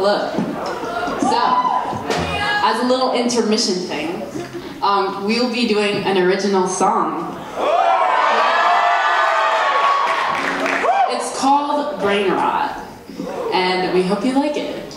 Hello. So, as a little intermission thing, um, we'll be doing an original song. It's called Brain Rot, and we hope you like it.